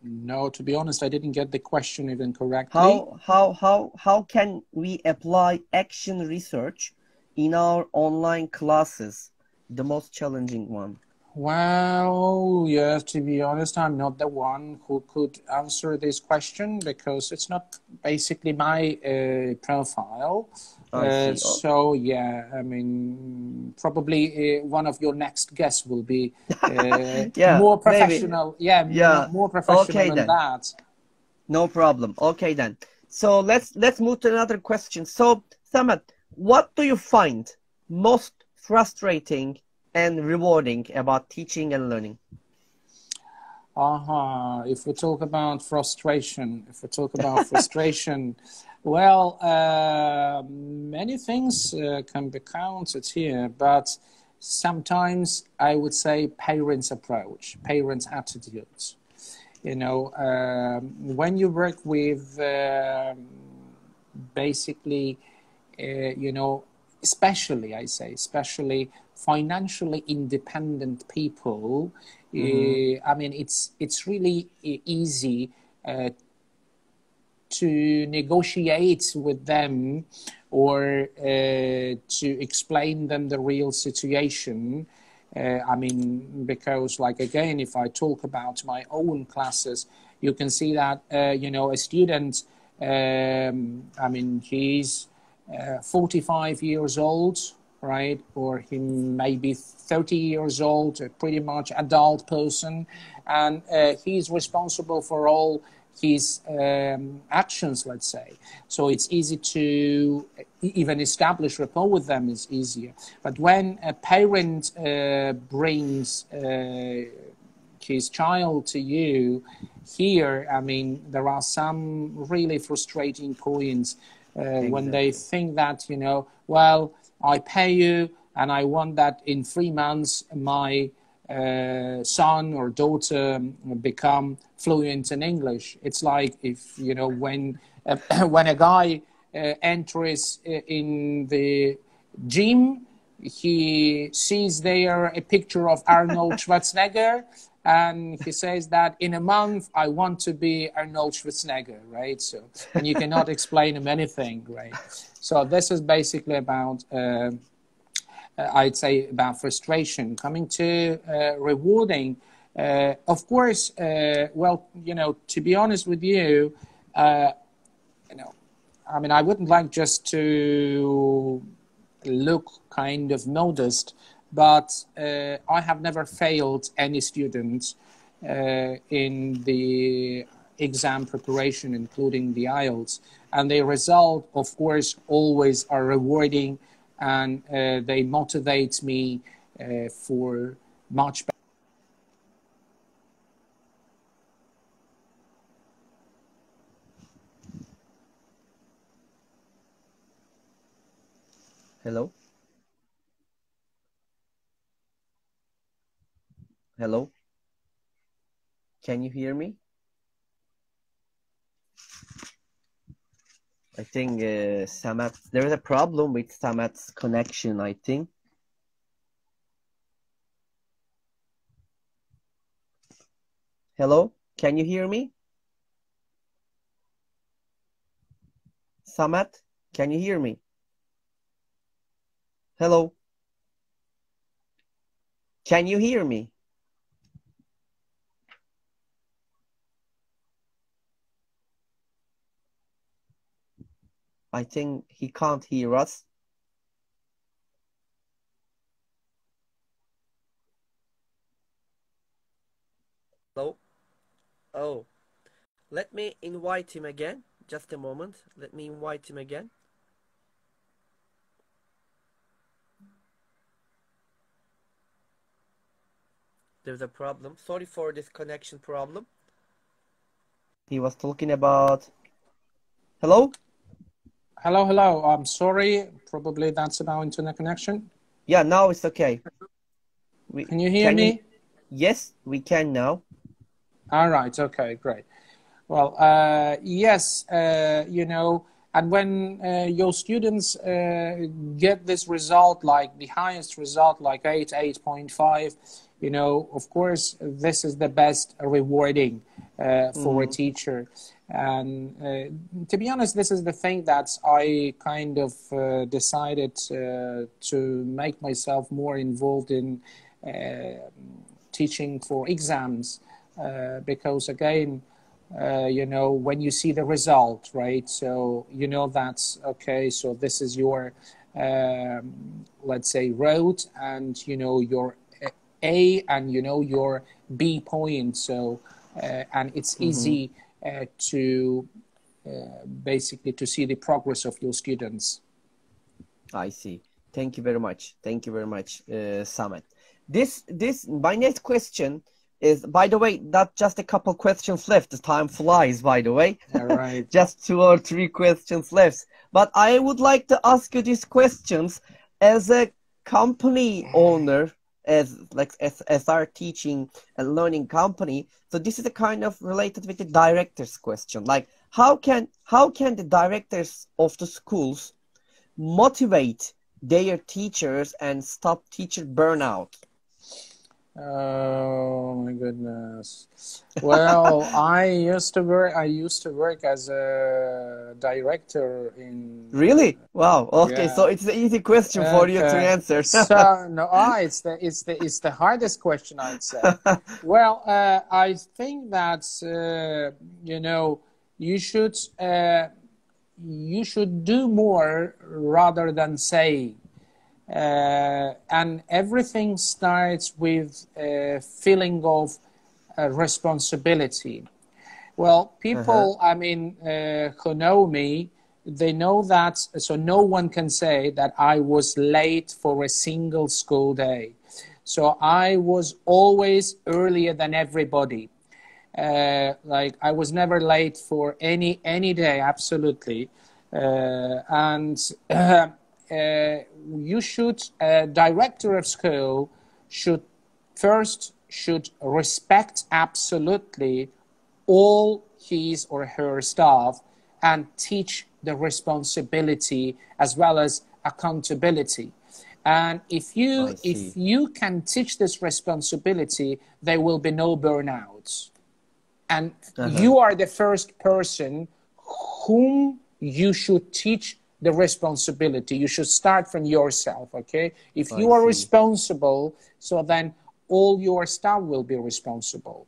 No, to be honest, I didn't get the question even correctly. How how how how can we apply action research in our online classes? The most challenging one. Well, yes, to be honest, I'm not the one who could answer this question because it's not basically my uh, profile. Uh, so yeah, I mean, probably uh, one of your next guests will be uh, (laughs) yeah, more professional. Maybe. Yeah, yeah, more professional okay, than then. that. No problem. Okay then. So let's let's move to another question. So Samed, what do you find most frustrating and rewarding about teaching and learning? Uh-huh. If we talk about frustration, if we talk about (laughs) frustration, well, uh, many things uh, can be counted here, but sometimes I would say parents' approach, parents' attitudes. You know, uh, when you work with um, basically, uh, you know, especially, I say, especially financially independent people, mm-hmm. uh, I mean, it's it's really easy uh, to negotiate with them or uh, to explain them the real situation. Uh, I mean, because, like, again, if I talk about my own classes, you can see that, uh, you know, a student, um, I mean, he's uh, 45 years old right? Or he may be 30 years old, a pretty much adult person, and uh, he's responsible for all his um, actions, let's say. So it's easy to even establish rapport with them is easier. But when a parent uh, brings uh, his child to you, here, I mean, there are some really frustrating points uh, exactly. when they think that, you know, well, I pay you, and I want that in three months my uh, son or daughter become fluent in English. It's like if you know when uh, (coughs) when a guy uh, enters uh, in the gym, he sees there a picture of Arnold (laughs) Schwarzenegger. And he says that in a month I want to be Arnold Schwarzenegger, right? So, and you cannot explain him anything, right? So this is basically about uh, uh, I'd say about frustration. Coming to uh, rewarding, uh, of course. Uh, well, you know, to be honest with you, uh, you know, I mean, I wouldn't like just to look kind of modest, but uh, I have never failed any student in the exam preparation, including the IELTS. And the result, of course, always are rewarding and uh, they motivate me uh, for much better. Hello? Hello? Can you hear me? I think uh, Samed, there is a problem with Samed's connection, I think. Hello, can you hear me? Samed, can you hear me? Hello? Can you hear me? I think he can't hear us. Hello? Oh, let me invite him again. Just a moment. Let me invite him again. There's a problem. Sorry for this connection problem. He was talking about. Hello? Hello, hello. I'm sorry. Probably that's about internet connection. Yeah, now it's okay. We, can you hear can me? You... Yes, we can now. All right. Okay, great. Well, uh, yes, uh, you know, and when uh, your students uh, get this result, like the highest result, like 8, 8.5, you know, of course, this is the best rewarding uh, for mm. a teacher. And uh, to be honest, this is the thing that I kind of uh, decided uh, to make myself more involved in uh, teaching for exams. Uh, because again, uh, you know, when you see the result, right? So you know that's okay. So this is your, um, let's say, road, and you know your A and you know your B point. So and it's mm-hmm. easy uh, to uh, basically to see the progress of your students. I see. Thank you very much. Thank you very much, uh, Samed. This this my next question is by the way not just a couple questions left the time flies by the way all right (laughs) just two or three questions left but i would like to ask you these questions as a company owner as like as, SR teaching and learning company. So this is a kind of related with the director's question. Like how can how can the directors of the schools motivate their teachers and stop teacher burnout Oh my goodness. Well, (laughs) I used to work. I used to work as a director in. Really? Wow. Okay, yeah. so it's the easy question okay. for you to answer. (laughs) so no, ah, it's the it's the it's the hardest question I'd say. (laughs) well, uh, I think that uh, you know you should uh, you should do more rather than say uh, and everything starts with a feeling of uh, responsibility. Well, people, uh-huh. I mean, uh, who know me, they know that, so no one can say that I was late for a single school day. So I was always earlier than everybody. Uh, like I was never late for any any day, absolutely. Uh, and (clears throat) uh, you should uh, director of school should first should respect absolutely all his or her staff and teach the responsibility as well as accountability. And if you if you can teach this responsibility there will be no burnouts. And uh-huh. you are the first person whom you should teach the responsibility. You should start from yourself, okay? If I you are see. responsible, so then all your staff will be responsible.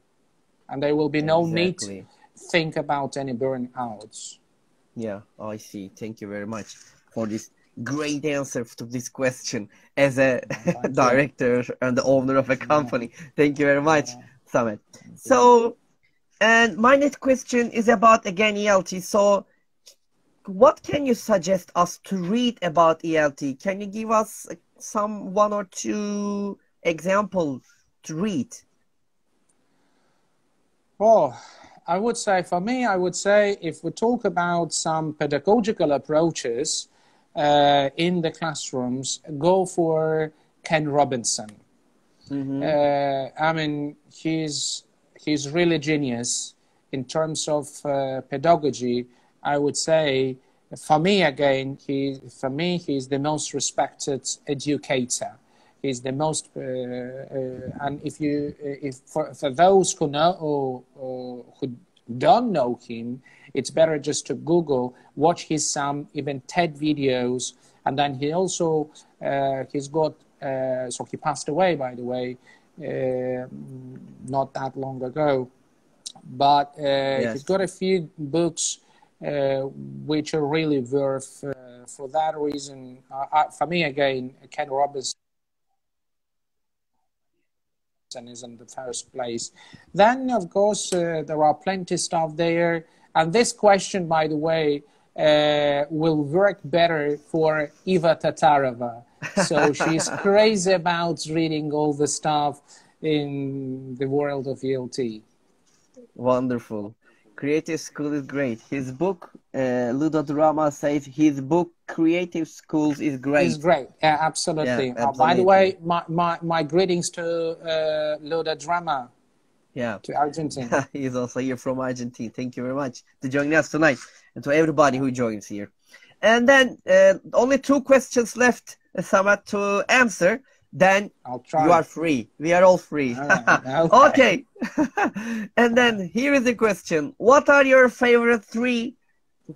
And there will be no Exactly. need think about any burnouts. Yeah, I see. Thank you very much for this great answer to this question as a (laughs) director and the owner of a company. Thank you very much, Samed. So, and my next question is about again ELT. So, what can you suggest us to read about ELT? Can you give us some one or two examples to read? Oh, I would say for me, I would say if we talk about some pedagogical approaches uh, in the classrooms, go for Ken Robinson. Uh, I mean, he's he's really genius in terms of uh, pedagogy. I would say, for me again, he for me he's the most respected educator. He's the most, uh, uh, and if you if for, for those who know or, or who don't know him, it's better just to Google, watch his some even TED videos, and then he also uh, he's got uh, so he passed away by the way uh, not that long ago, but uh, he's got a few books uh, which are really worth uh, for that reason. Uh, uh, for me again, Ken Robinson is in the first place. Then, of course, uh, there are plenty stuff there. And this question, by the way, uh, will work better for Eva Tatarova. So she's (laughs) crazy about reading all the stuff in the world of ELT. Wonderful. Creative School is great. His book, uh, Ludodrama says his book, Creative Schools, is great. It's great. Yeah, absolutely. Yeah, Uh, by the way, my, my, my greetings to uh, Luda Drama Yeah. to Argentina. (laughs) He's also here from Argentina. Thank you very much to joining us tonight and to everybody who joins here. And then uh, only two questions left, Samed, to answer. Then I'll try. you are free. We are all free. Right, (laughs) okay. okay. (laughs) and then here is the question What are your favorite three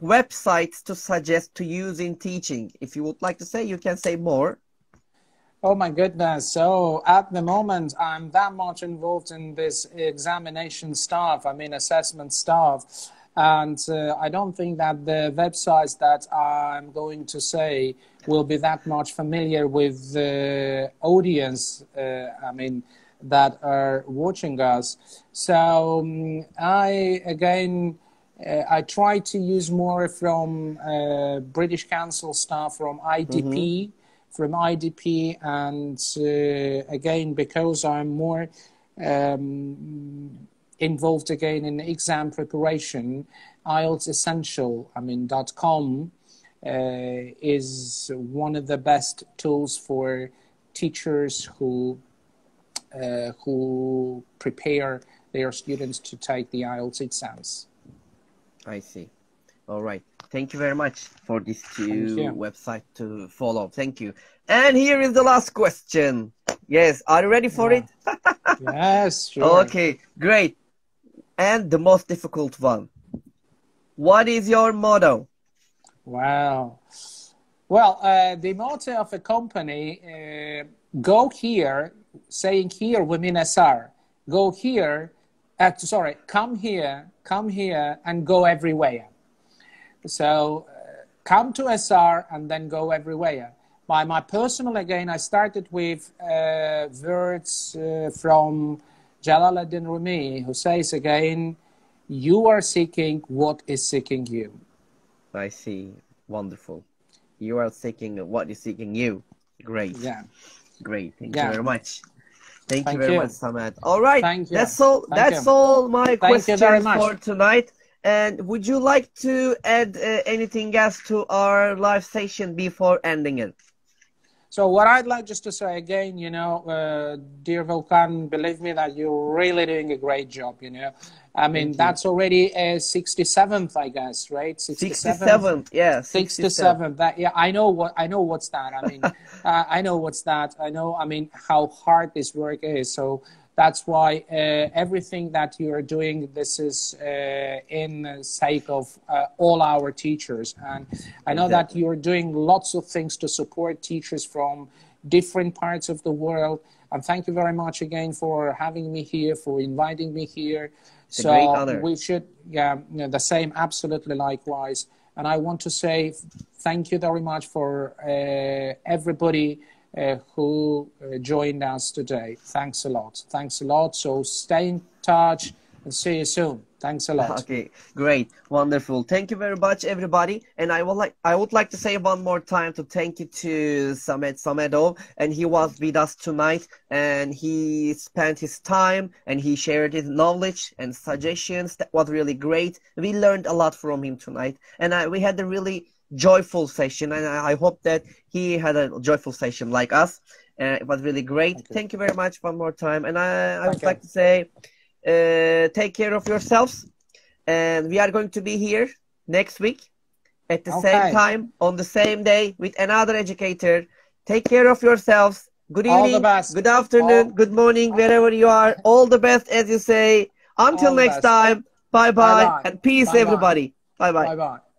websites to suggest to use in teaching? If you would like to say, you can say more. Oh my goodness. So at the moment, I'm that much involved in this examination stuff, I mean, assessment stuff. And uh, I don't think that the websites that I'm going to say will be that much familiar with the audience, uh, I mean, that are watching us. So um, I, again, uh, I try to use more from uh, British Council staff from IDP from IDP, and uh, again because I'm more um, involved again in exam preparation, IELTS Essential, I mean dot com, is one of the best tools for teachers who uh, who prepare their students to take the IELTS exams. I see. All right. Thank you very much for these two website to follow. Thank you. And here is the last question. Yes, are you ready for Yeah. it? (laughs) yes, sure. Okay, great. And the most difficult one. What is your motto? Wow. Well, uh, the motto of a company, uh, go here, saying here, women SR, go here, uh, sorry, come here, come here, and go everywhere. So uh, come to SR and then go everywhere. By my personal, again, I started with uh, words uh, from Jalaluddin Rumi, who says again, you are seeking what is seeking you. I see. Wonderful. You are seeking what is seeking you. Great. Yeah. Great. Thank Yeah. you very much. Thank, Thank you very you. much, Samed. All right. Thank you. That's all. Thank that's you. all my you questions for tonight. And would you like to add uh, anything else to our live session before ending it? So what I'd like just to say again, you know, uh, dear Volkan, believe me that you're really doing a great job. You know, I mean that's already a 67th, I guess, right? 67th. Yeah. 67th. that yeah i know what i know what's that i mean (laughs) uh, i know what's that i know i mean how hard this work is so That's why uh, everything that you are doing, this is uh, in the sake of uh, all our teachers. And I know exactly. that you're doing lots of things to support teachers from different parts of the world. And thank you very much again for having me here, for inviting me here. It's so we should, yeah, you know, the same, absolutely likewise. And I want to say thank you very much for uh, everybody uh, who uh, joined us today. Thanks a lot. Thanks a lot. So stay in touch and see you soon. Thanks a lot. (laughs) Okay, great, wonderful. Thank you very much, everybody. And I would like I would like to say one more time to thank you to Samed Samedov, and he was with us tonight, and he spent his time and he shared his knowledge and suggestions. That was really great. We learned a lot from him tonight, and I, we had a really joyful session, and I, I hope that he had a joyful session like us. Uh, it was really great. Thank you. Thank you very much one more time, and I, I would like to say Uh, take care of yourselves. And we are going to be here next week at the okay. same time on the same day with another educator. Take care of yourselves. Good evening, good afternoon, All... good morning, wherever you are. All the best, as you say. Until All next time, bye bye, and peace, bye everybody. Bye bye. Bye bye.